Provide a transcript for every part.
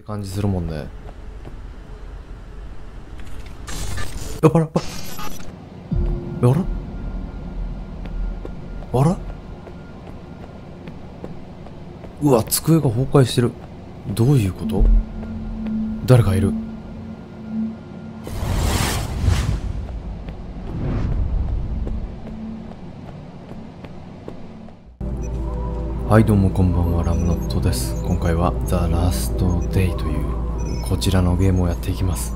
って感じするもんね。やら。ばやらあら。うわ机が崩壊してる。どういうこと？誰かいる。はいどうもこんばんはラムノットです。今回は The Last Day というこちらのゲームをやっていきます。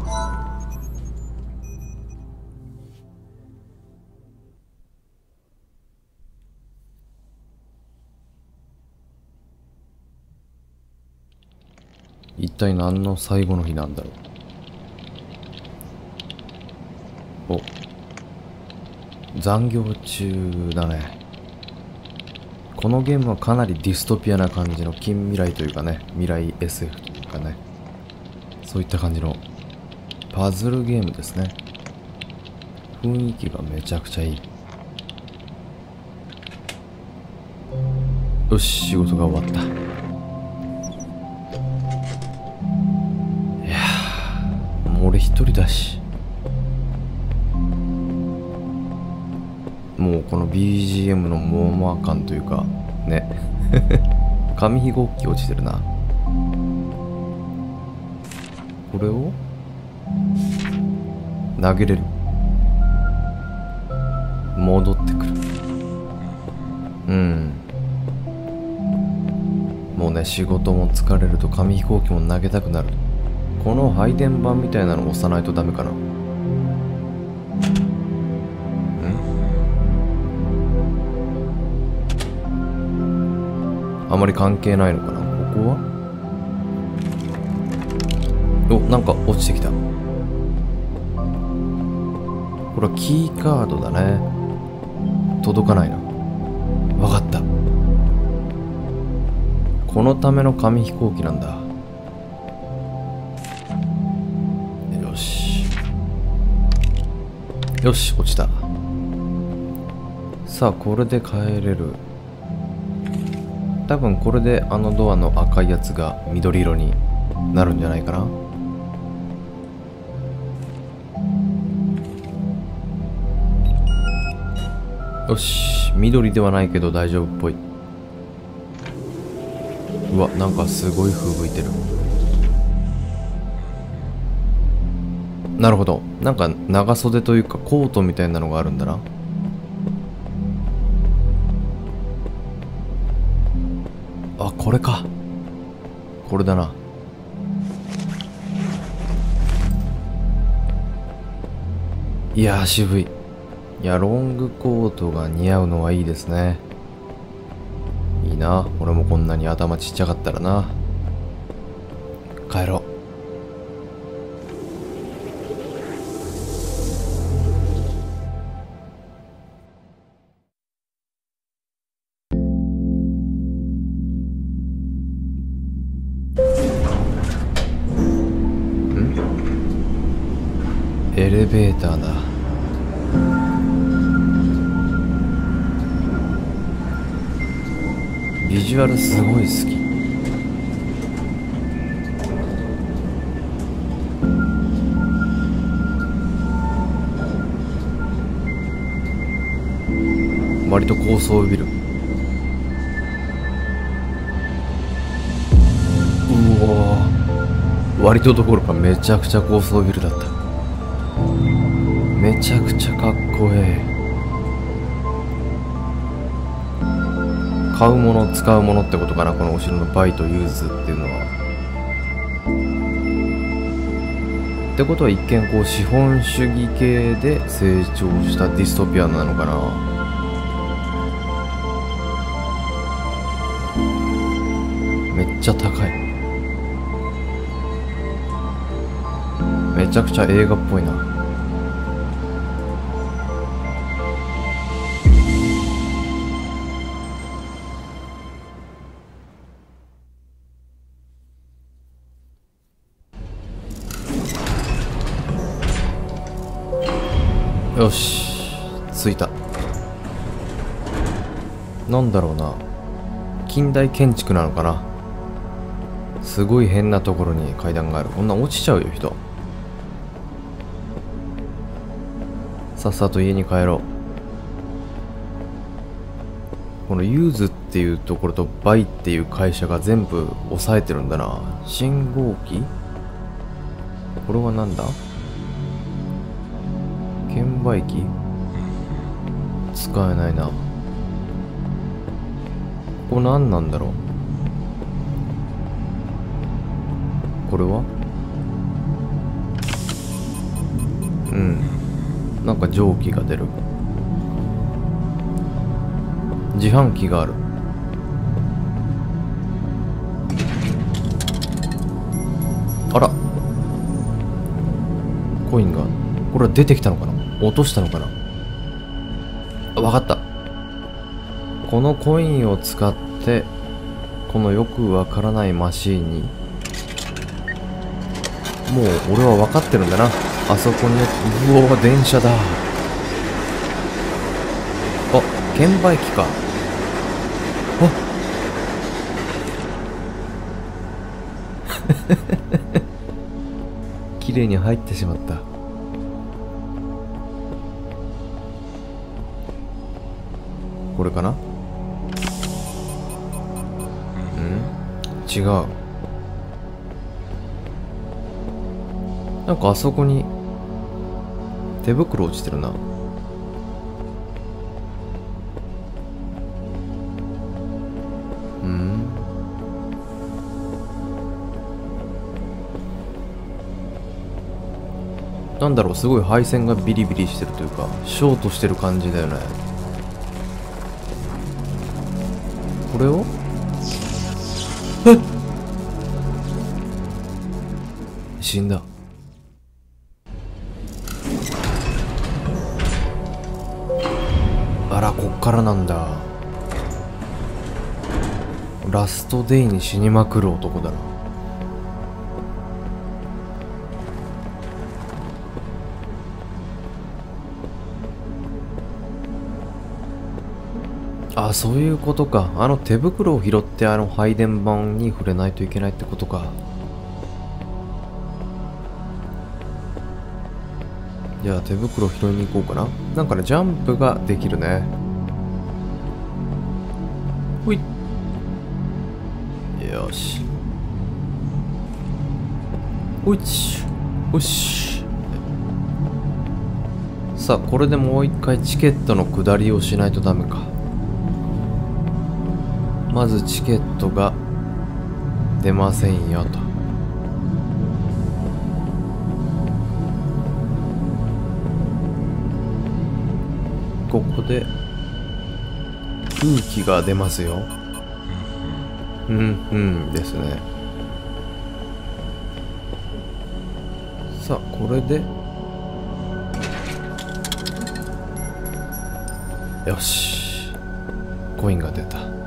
一体何の最後の日なんだろう？お残業中だね。このゲームはかなりディストピアな感じの近未来というかね未来 SF というかねそういった感じのパズルゲームですね。雰囲気がめちゃくちゃいい。よし仕事が終わった。いやもう俺一人だし。もうこの BGM のモーマー感というかね。紙飛行機落ちてるな。これを？投げれる。戻ってくる。うん。もうね仕事も疲れると紙飛行機も投げたくなる。この配電盤みたいなの押さないとダメかな。あまり関係ないのかな？ここは？おなんか落ちてきた。これはキーカードだね。届かないな。わかった。このための紙飛行機なんだ。よし。よし落ちた。さあこれで帰れる。多分これであのドアの赤いやつが緑色になるんじゃないかな。よし緑ではないけど大丈夫っぽい。うわなんかすごい風吹いてる。なるほど。なんか長袖というかコートみたいなのがあるんだな。これか。これだな。いやー渋い。いやロングコートが似合うのはいいですね。いいな。俺もこんなに頭ちっちゃかったらな。帰ろうジュアルすごい好き。割と高層ビル。うわ。割とどころかめちゃくちゃ高層ビルだった。めちゃくちゃかっこええ。買うもの使うものってことかなこの後ろの buy と use っていうのは。ってことは一見こう資本主義系で成長したディストピアなのかな。めっちゃ高い。めちゃくちゃ映画っぽいな。よし。着いた。なんだろうな。近代建築なのかな。すごい変なところに階段がある。こんな落ちちゃうよ人。さっさと家に帰ろう。この use っていうところと buy っていう会社が全部抑えてるんだな。信号機？これは何だ？売機？使えないな。ここ何なんだろう？これは？うん。なんか蒸気が出る。自販機がある。あら。コインが。これは出てきたのかな？落としたのかな？あわかった。このコインを使ってこのよくわからないマシーンにもう俺は分かってるんだな。あそこにうお電車だ。あ券売機か。あ。綺麗に入ってしまったかな？うん？違う。なんかあそこに手袋落ちてるな。うん？なんだろうすごい配線がビリビリしてるというかショートしてる感じだよね。えっ死んだあらこっからなんだラストデイに死にまくる男だなあそういうことか。あの手袋を拾ってあの配電盤に触れないといけないってことか。じゃあ手袋拾いに行こうかな。なんかねジャンプができるね。ほい。よし。おいちよし。さあこれでもう一回チケットの下りをしないとダメかまずチケットが出ませんよと。ここで空気が出ますよ。うんうんですね。さあこれでよし。コインが出た。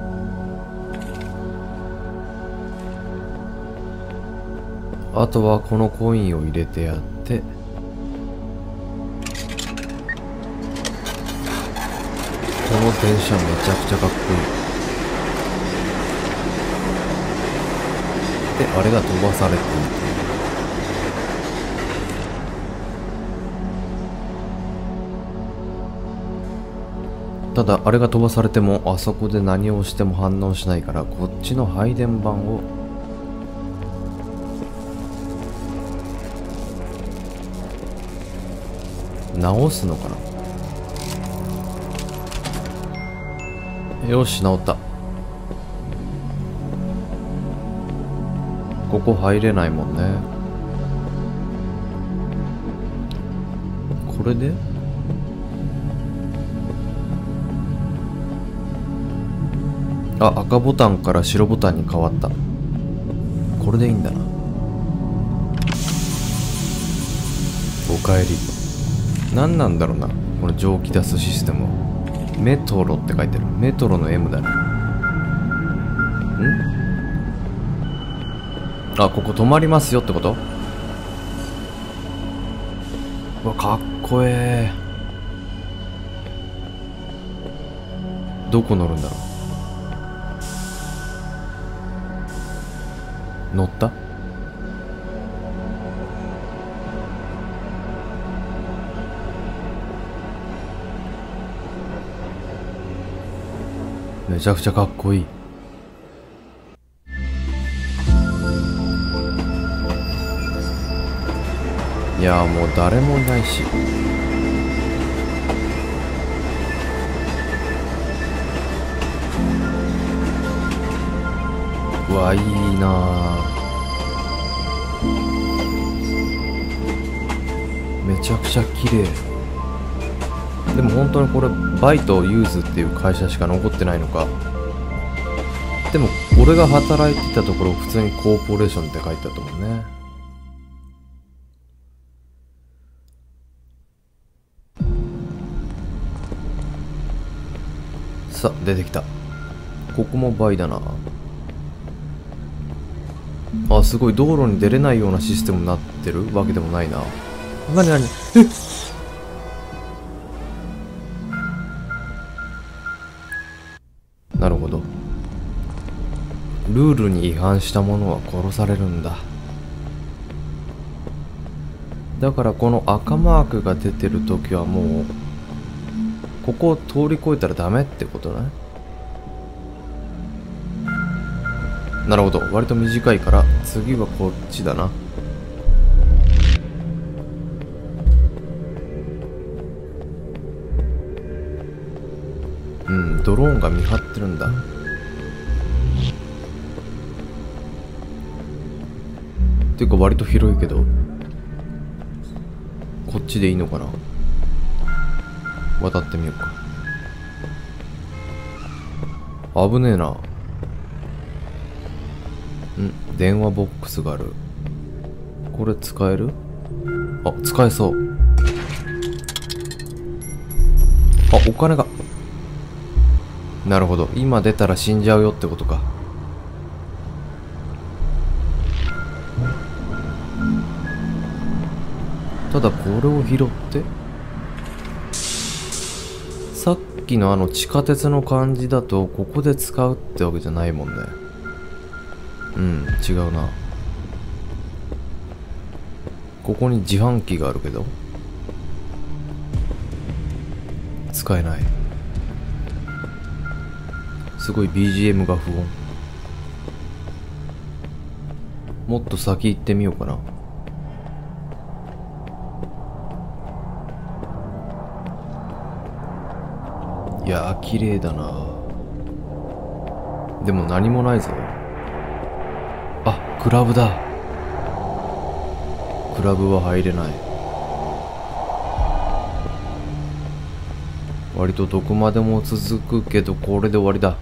あとはこのコインを入れてやって。この電車めちゃくちゃかっこいい。であれが飛ばされていくただあれが飛ばされてもあそこで何をしても反応しないからこっちの配電盤を直すのかな？よし直った。ここ入れないもんね。これで？あ赤ボタンから白ボタンに変わった。これでいいんだな。おかえり。何なんだろうなこの蒸気出すシステムメトロって書いてる。メトロの M だね。ん？あここ止まりますよってこと？うわかっこええ。どこ乗るんだろう？乗った？めちゃくちゃかっこいい。いやもう誰もいないし。うわいいなめちゃくちゃ綺麗。でも本当にこれ buy と use っていう会社しか残ってないのか。でも俺が働いてたところ普通にコーポレーションって書いてあったもんね。さあ出てきた。ここもバイだな。あすごい。道路に出れないようなシステムになってるわけでもないな。なになにルールに違反した者は殺されるんだ。だからこの赤マークが出てる時はもうここを通り越えたらダメってことね。なるほど。割と短いから次はこっちだな。うんドローンが見張ってるんだ。ていうか割と広いけどこっちでいいのかな？渡ってみようか。危ねえな。ん？電話ボックスがある。これ使える？あ使えそう。あお金が。なるほど。今出たら死んじゃうよってことか。だこれを拾って。さっきのあの地下鉄の感じだとここで使うってわけじゃないもんね。うん違うな。ここに自販機があるけど。使えない。すごい BGM が不穏。もっと先行ってみようかな。いやー綺麗だな。でも何もないぞ。あクラブだ。クラブは入れない。割とどこまでも続くけどこれで終わりだ。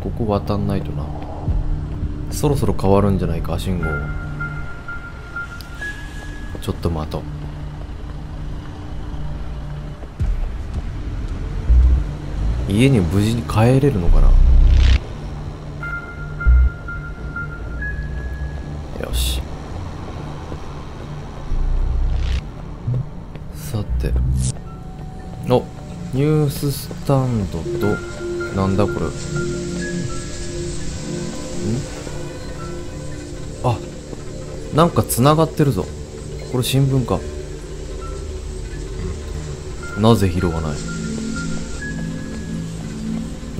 ここ渡んないとな。そろそろ変わるんじゃないか信号。ちょっと待とう。家に無事に帰れるのかな？よし。さて。おニューススタンドとなんだこれ？ん？あなんかつながってるぞ。これ新聞か。なぜ拾わない？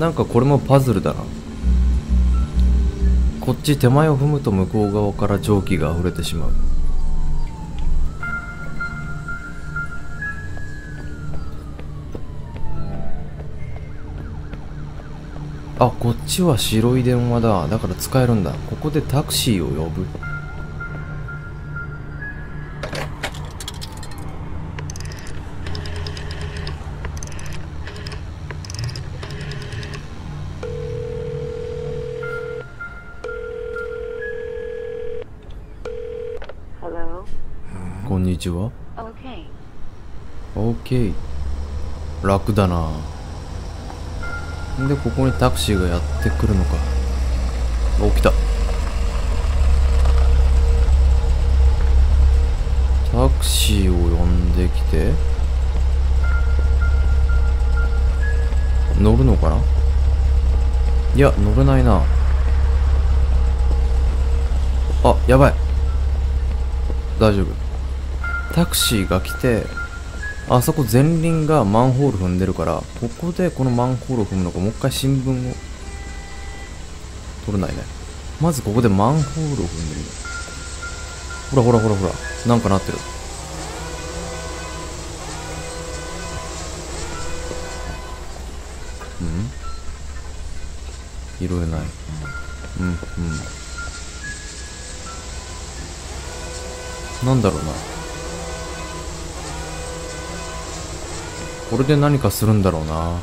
なんかこれもパズルだな。こっち手前を踏むと向こう側から蒸気が溢れてしまう。あこっちは白い電話だ。だから使えるんだ。ここでタクシーを呼ぶ。ちは. OK 楽だな。でここにタクシーがやってくるのか。起きた。タクシーを呼んできて。乗るのかな？いや乗れないな。あやばい。大丈夫タクシーが来てあそこ前輪がマンホール踏んでるからここでこのマンホールを踏むのかもう一回新聞を取れないね。まずここでマンホールを踏んでみる。ほらほらほらほらなんかなってる。うん？拾えない。うんうん。なんだろうな。これで何かするんだろうな。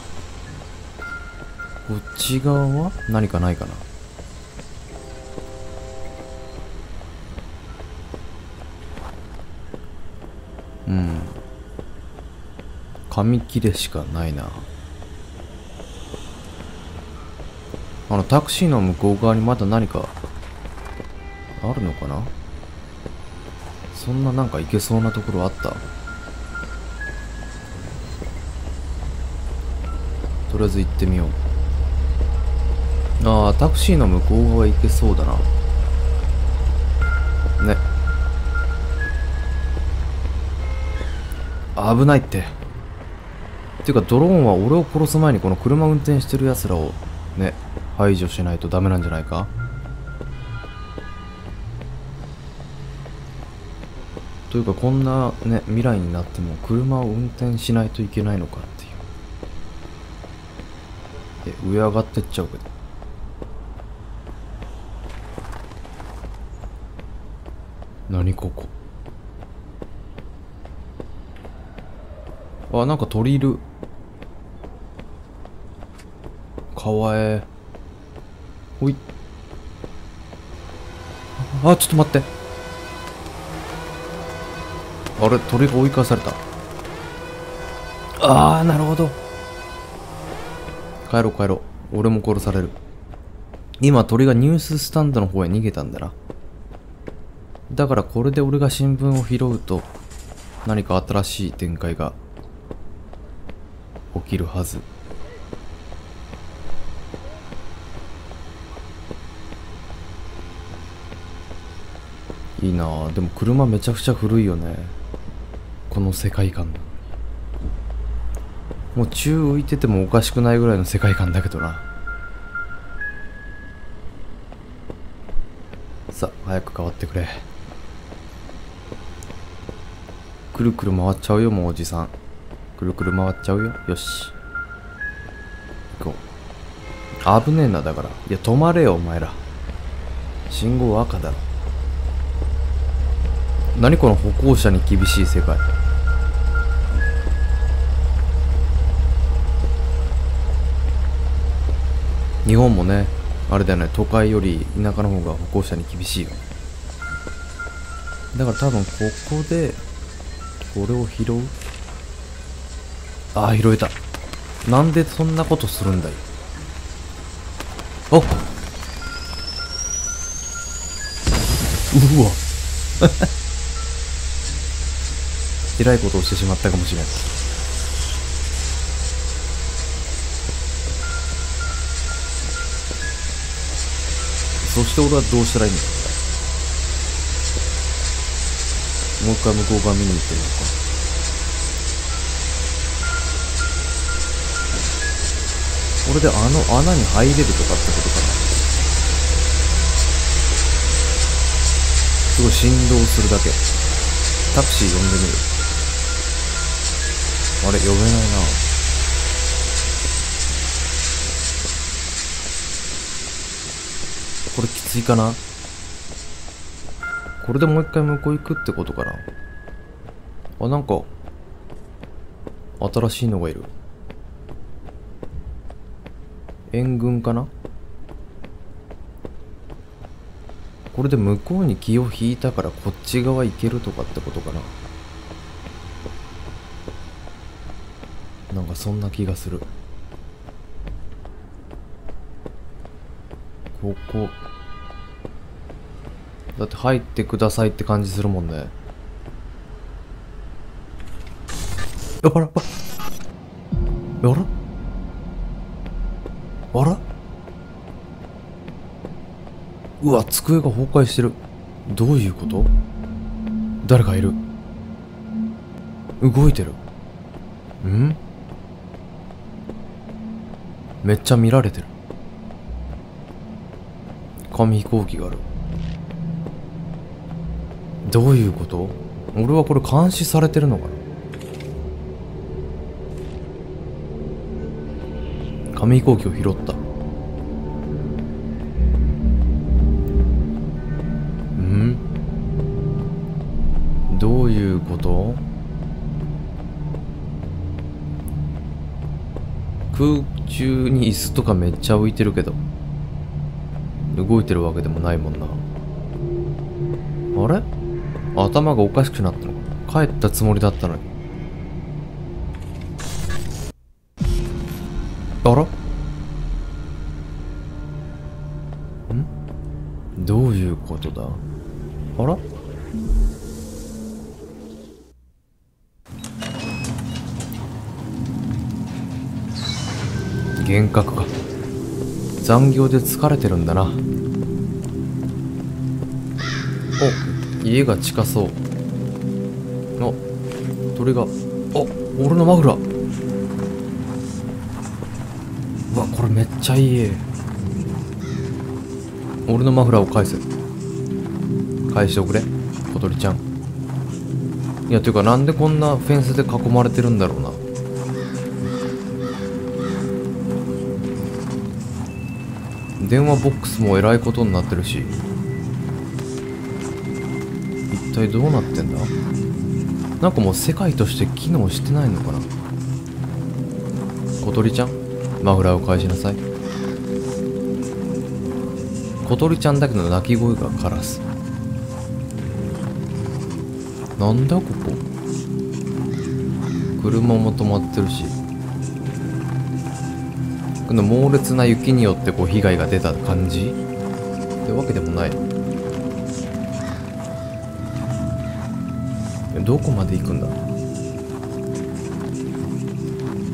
こっち側は？何かないかな。うん。紙切れしかないな。あのタクシーの向こう側にまだ何かあるのかな？そんななんか行けそうなところあった？とりあえず行ってみよう。ああタクシーの向こう側行けそうだな。ね。危ないって。っていうかドローンは俺を殺す前にこの車運転してる奴らをね排除しないとダメなんじゃないか？というかこんなね未来になっても車を運転しないといけないのか。っていうえ上上がってっちゃうけど。何ここ。あなんか鳥いる。かわえほい。あちょっと待って。あれ鳥が追い返された。ああなるほど。帰ろう帰ろう。俺も殺される。今鳥がニューススタンドの方へ逃げたんだな。だからこれで俺が新聞を拾うと何か新しい展開が起きるはず。いいなあでも車めちゃくちゃ古いよね。この世界観もう宙浮いててもおかしくないぐらいの世界観だけどな。さあ早く変わってくれ。くるくる回っちゃうよもうおじさん。くるくる回っちゃうよ。よし。行こう。危ねえなだから。いや止まれよお前ら。信号赤だろ。何この歩行者に厳しい世界。日本もねあれだよね都会より田舎の方が歩行者に厳しいよね。だから多分ここでこれを拾う？ああ拾えた。なんでそんなことするんだよあうわ。えらいことをしてしまったかもしれん。そして俺はどうしたらいいのもう一回向こう側見に行ってみようか。これであの穴に入れるとかってことかな。すごい振動するだけ。タクシー呼んでみる。あれ呼べないな。これきついかな？これでもう一回向こう行くってことかな？あなんか新しいのがいる。援軍かな？これで向こうに気を引いたからこっち側行けるとかってことかな？なんかそんな気がする。ここ。だって入ってくださいって感じするもんね。やば。らば。やらあらうわ机が崩壊してる。どういうこと？誰かいる。動いてる。ん？めっちゃ見られてる。紙飛行機がある。どういうこと？俺はこれ監視されてるのかな？紙飛行機を拾った。ん？どういうこと？空中に椅子とかめっちゃ浮いてるけど。動いてるわけでもないもんな。あれ？頭がおかしくなったのか？帰ったつもりだったのに。あら？ん？どういうことだ？あら？幻覚か。残業で疲れてるんだな。家が近そう。あ鳥が。あ俺のマフラー。うわこれめっちゃいい家。俺のマフラーを返せ。返しておくれ小鳥ちゃん。いやていうかなんでこんなフェンスで囲まれてるんだろうな。電話ボックスもえらいことになってるし。体どうなってんだ？なんかもう世界として機能してないのかな？小鳥ちゃん？マフラーを返しなさい。小鳥ちゃんだけど鳴き声がカラスなんだここ？車も止まってるし。この猛烈な雪によってこう被害が出た感じ？ってわけでもない。どこまで行くんだ？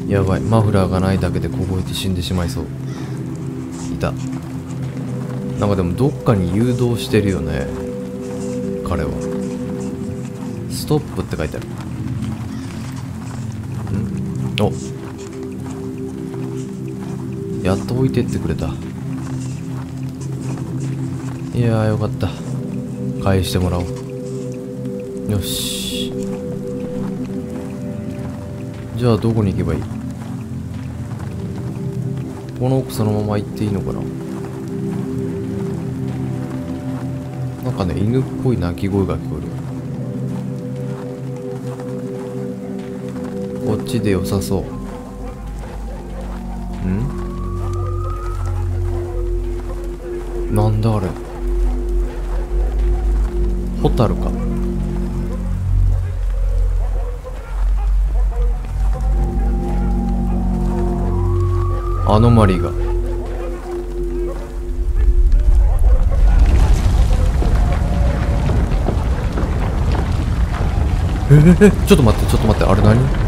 やばい。マフラーがないだけで凍えて死んでしまいそう。いた。なんかでもどっかに誘導してるよね。彼は。ストップって書いてある。ん？お。やっと置いてってくれた。いやよかった。返してもらおう。よし。じゃあどこに行けばいい？この奥そのまま行っていいのかな？なんかね犬っぽい鳴き声が聞こえる。こっちで良さそう。ん？なんだあれ？ホタルか。アノマリが。えー、ちょっと待ってちょっと待ってあれ何？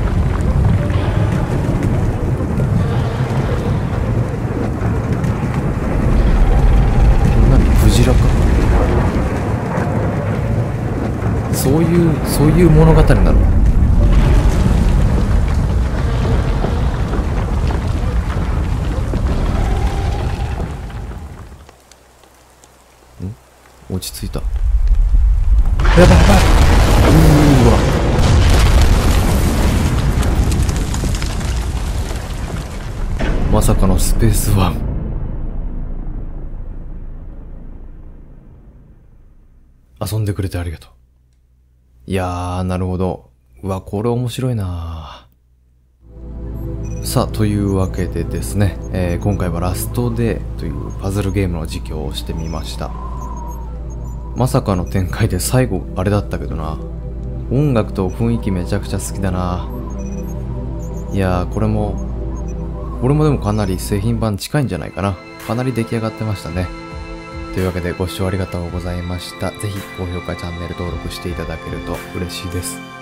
そういうそういう物語なのん落ち着いたやばいやばい。うわ。まさかのスペースワン。遊んでくれてありがとう。いやー、なるほど。うわ、これ面白いなさあ、というわけでですね、えー、今回はラストデーというパズルゲームの実況をしてみました。まさかの展開で最後あれだったけどな。音楽と雰囲気めちゃくちゃ好きだな。いやー、これも、これもでもかなり製品版近いんじゃないかな。かなり出来上がってましたね。というわけでご視聴ありがとうございました。是非高評価、チャンネル登録していただけると嬉しいです。